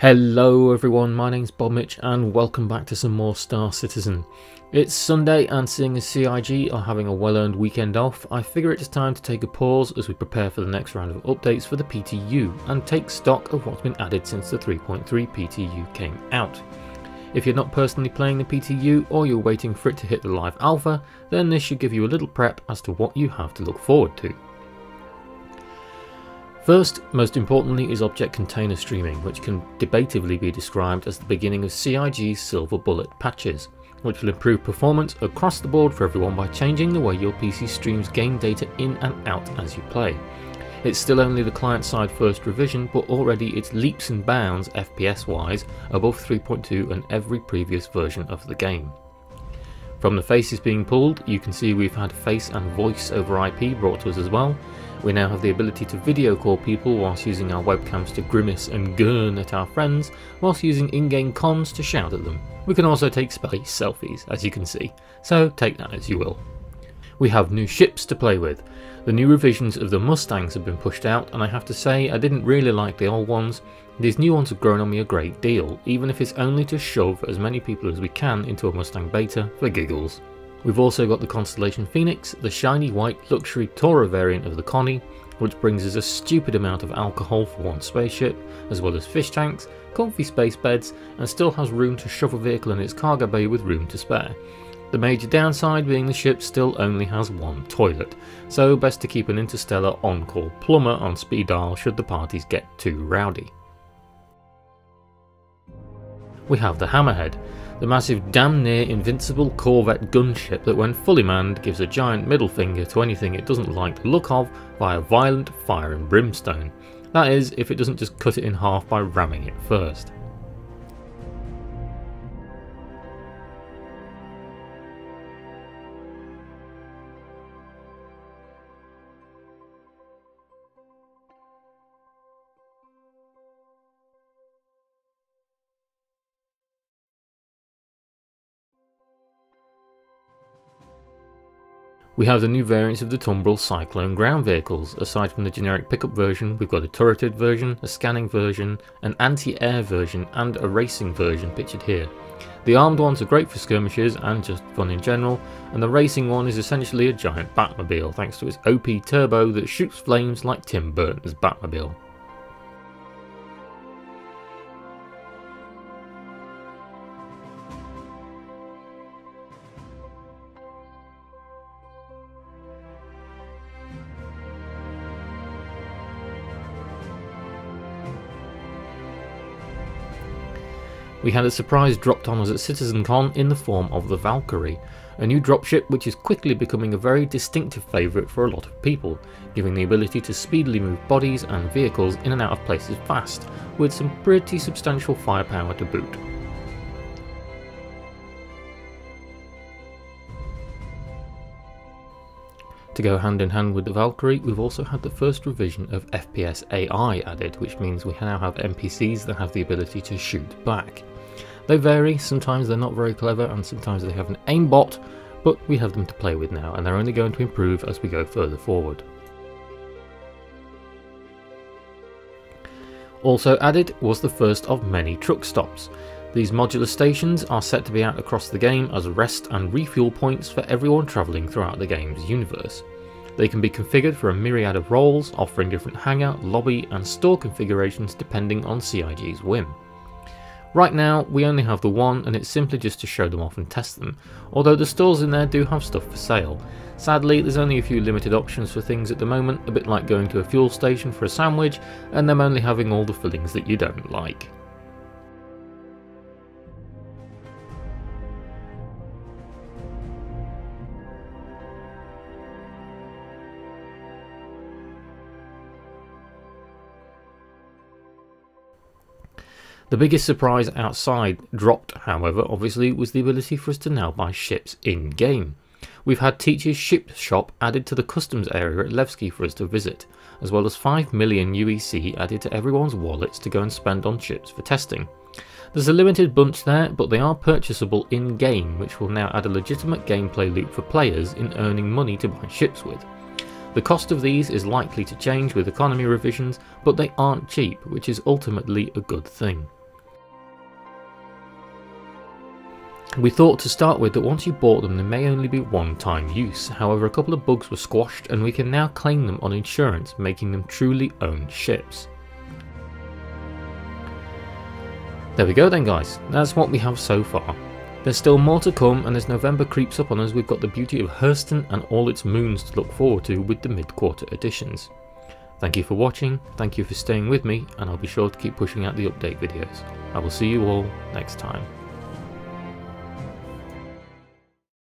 Hello everyone, my name's Bobmich and welcome back to some more Star Citizen. It's Sunday and seeing as CIG are having a well earned weekend off, I figure it's time to take a pause as we prepare for the next round of updates for the PTU and take stock of what's been added since the 3.3 PTU came out. If you're not personally playing the PTU or you're waiting for it to hit the live alpha, then this should give you a little prep as to what you have to look forward to. First, most importantly, is object container streaming, which can debatably be described as the beginning of CIG's silver bullet patches, which will improve performance across the board for everyone by changing the way your PC streams game data in and out as you play. It's still only the client side first revision, but already it's leaps and bounds FPS wise above 3.2 and every previous version of the game. From the faces being pulled, you can see we've had face and voice over IP brought to us as well, we now have the ability to video call people whilst using our webcams to grimace and gurn at our friends, whilst using in-game comms to shout at them. We can also take space selfies, as you can see, so take that as you will. We have new ships to play with. The new revisions of the Mustangs have been pushed out, and I have to say I didn't really like the old ones. These new ones have grown on me a great deal, even if it's only to shove as many people as we can into a Mustang beta for giggles. We've also got the Constellation Phoenix, the shiny white luxury tourer variant of the Connie, which brings us a stupid amount of alcohol for one spaceship, as well as fish tanks, comfy space beds, and still has room to shove a vehicle in its cargo bay with room to spare. The major downside being the ship still only has one toilet, so best to keep an interstellar on-call plumber on speed dial should the parties get too rowdy. We have the Hammerhead, the massive damn near invincible Corvette gunship that when fully manned gives a giant middle finger to anything it doesn't like the look of via violent fire and brimstone. That is, if it doesn't just cut it in half by ramming it first. We have the new variants of the Tumbril Cyclone ground vehicles. Aside from the generic pickup version, we've got a turreted version, a scanning version, an anti-air version, and a racing version pictured here. The armed ones are great for skirmishes and just fun in general, and the racing one is essentially a giant Batmobile thanks to its OP turbo that shoots flames like Tim Burton's Batmobile. We had a surprise dropped on us at CitizenCon in the form of the Valkyrie, a new dropship which is quickly becoming a very distinctive favourite for a lot of people, giving the ability to speedily move bodies and vehicles in and out of places fast, with some pretty substantial firepower to boot. To go hand in hand with the Valkyrie, we've also had the first revision of FPS AI added, which means we now have NPCs that have the ability to shoot back. They vary, sometimes they're not very clever and sometimes they have an aimbot, but we have them to play with now and they're only going to improve as we go further forward. Also added was the first of many truck stops. These modular stations are set to be out across the game as rest and refuel points for everyone travelling throughout the game's universe. They can be configured for a myriad of roles, offering different hangar, lobby and store configurations depending on CIG's whim. Right now, we only have the one and it's simply just to show them off and test them, although the stores in there do have stuff for sale. Sadly, there's only a few limited options for things at the moment, a bit like going to a fuel station for a sandwich and them only having all the fillings that you don't like. The biggest surprise outside dropped, however, obviously, was the ability for us to now buy ships in-game. We've had Teach's Ship Shop added to the customs area at Levski for us to visit, as well as 5 million UEC added to everyone's wallets to go and spend on ships for testing. There's a limited bunch there, but they are purchasable in-game, which will now add a legitimate gameplay loop for players in earning money to buy ships with. The cost of these is likely to change with economy revisions, but they aren't cheap, which is ultimately a good thing. We thought to start with that once you bought them they may only be one time use, however a couple of bugs were squashed and we can now claim them on insurance making them truly owned ships. There we go then guys, that's what we have so far. There's still more to come and as November creeps up on us we've got the beauty of Hurston and all its moons to look forward to with the mid-quarter editions. Thank you for watching, thank you for staying with me and I'll be sure to keep pushing out the update videos. I will see you all next time.